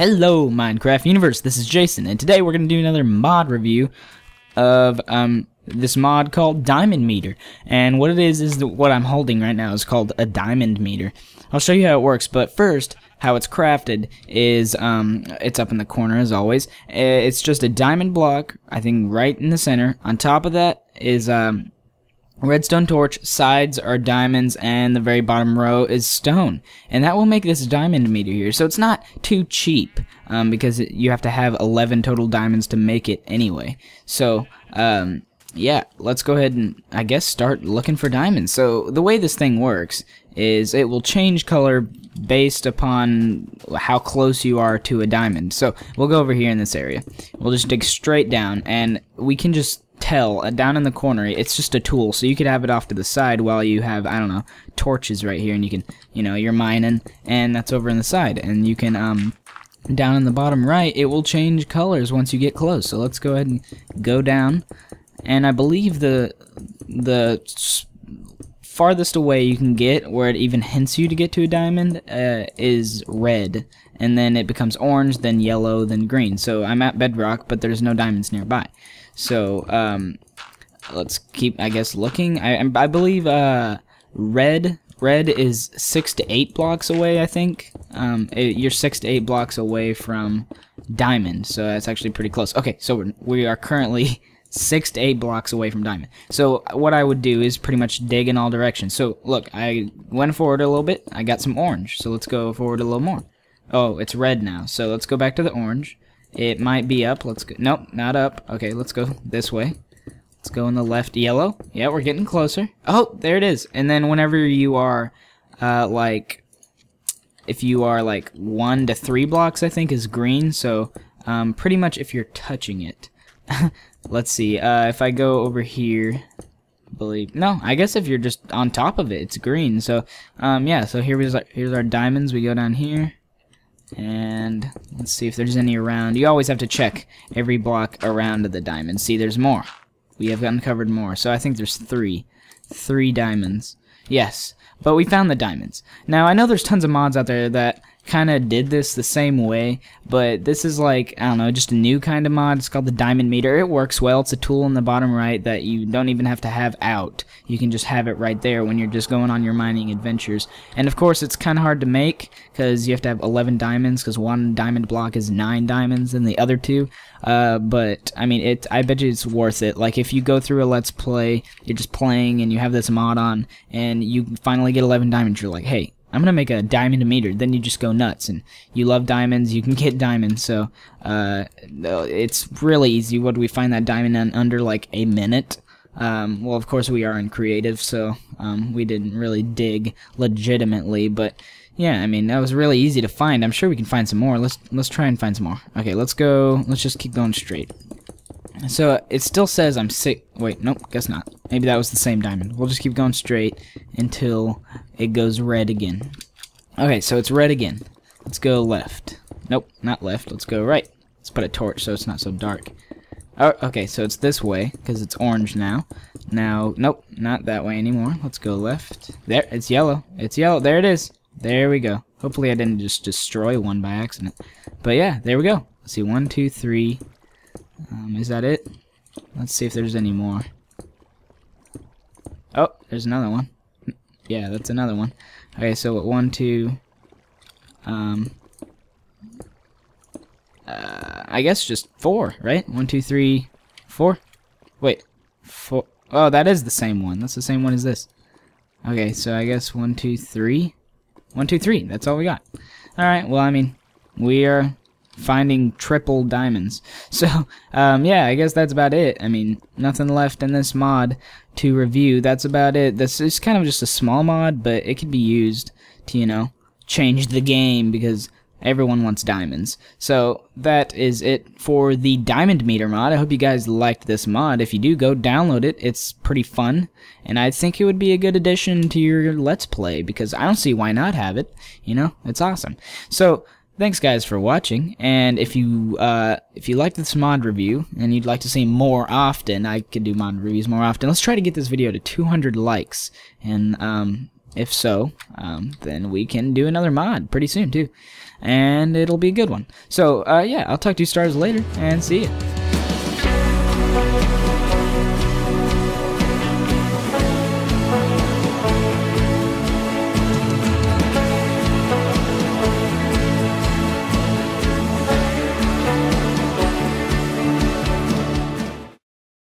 Hello, Minecraft Universe. This is Jason, and today we're going to do another mod review of um, this mod called Diamond Meter. And what it is is what I'm holding right now is called a Diamond Meter. I'll show you how it works, but first, how it's crafted is um, it's up in the corner as always. It's just a diamond block, I think, right in the center. On top of that is um, redstone torch, sides are diamonds, and the very bottom row is stone. And that will make this diamond meter here. So it's not too cheap, um, because it, you have to have 11 total diamonds to make it anyway. So, um, yeah, let's go ahead and, I guess, start looking for diamonds. So the way this thing works is it will change color based upon how close you are to a diamond. So we'll go over here in this area. We'll just dig straight down, and we can just tell uh, down in the corner it's just a tool so you could have it off to the side while you have I don't know torches right here and you can you know you're mining and that's over in the side and you can um down in the bottom right it will change colors once you get close so let's go ahead and go down and I believe the the farthest away you can get where it even hints you to get to a diamond uh, is red and then it becomes orange then yellow then green so I'm at bedrock but there's no diamonds nearby so, um, let's keep, I guess, looking. I, I believe, uh, red, red is six to eight blocks away, I think. Um, it, you're six to eight blocks away from diamond, so that's actually pretty close. Okay, so we're, we are currently six to eight blocks away from diamond. So what I would do is pretty much dig in all directions. So look, I went forward a little bit. I got some orange. So let's go forward a little more. Oh, it's red now. So let's go back to the orange. It might be up. Let's go. Nope, not up. Okay, let's go this way. Let's go in the left yellow. Yeah, we're getting closer. Oh, there it is. And then whenever you are, uh, like, if you are like one to three blocks, I think is green. So, um, pretty much if you're touching it. Let's see. Uh, if I go over here, believe no, I guess if you're just on top of it, it's green. So, um, yeah. So here's our, here's our diamonds. We go down here. And let's see if there's any around. You always have to check every block around the diamond. See, there's more. We have uncovered more. So I think there's three. Three diamonds. Yes, but we found the diamonds. Now, I know there's tons of mods out there that kind of did this the same way, but this is like, I don't know, just a new kind of mod. It's called the Diamond Meter. It works well. It's a tool in the bottom right that you don't even have to have out. You can just have it right there when you're just going on your mining adventures. And of course, it's kind of hard to make because you have to have 11 diamonds because one diamond block is 9 diamonds and the other two. Uh, but, I mean, it. I bet you it's worth it. Like, if you go through a Let's Play, you're just playing and you have this mod on, and you finally get 11 diamonds, you're like, hey, I'm gonna make a diamond meter. Then you just go nuts, and you love diamonds. You can get diamonds, so uh, it's really easy. What do we find that diamond in under like a minute? Um, well, of course we are in creative, so um, we didn't really dig legitimately, but yeah, I mean that was really easy to find. I'm sure we can find some more. Let's let's try and find some more. Okay, let's go. Let's just keep going straight. So it still says I'm sick. Wait, nope, guess not. Maybe that was the same diamond. We'll just keep going straight until it goes red again. Okay, so it's red again. Let's go left. Nope, not left. Let's go right. Let's put a torch so it's not so dark. Oh, okay, so it's this way because it's orange now. Now, nope, not that way anymore. Let's go left. There, it's yellow. It's yellow. There it is. There we go. Hopefully I didn't just destroy one by accident. But yeah, there we go. Let's see, one, two, three, um, is that it? Let's see if there's any more. Oh, there's another one. Yeah, that's another one. Okay, so one, two, um, uh, I guess just four, right? One, two, three, four. Wait, four. Oh, that is the same one. That's the same one as this. Okay, so I guess one, two, three. One, two, three. That's all we got. All right. Well, I mean, we are finding triple diamonds. So, um, yeah, I guess that's about it. I mean, nothing left in this mod to review. That's about it. This is kind of just a small mod, but it could be used to, you know, change the game because everyone wants diamonds. So, that is it for the Diamond Meter mod. I hope you guys liked this mod. If you do, go download it. It's pretty fun, and I think it would be a good addition to your Let's Play because I don't see why not have it. You know, it's awesome. So, Thanks guys for watching, and if you uh, if you liked this mod review and you'd like to see more often, I could do mod reviews more often. Let's try to get this video to 200 likes, and um, if so, um, then we can do another mod pretty soon too, and it'll be a good one. So uh, yeah, I'll talk to you stars later, and see you.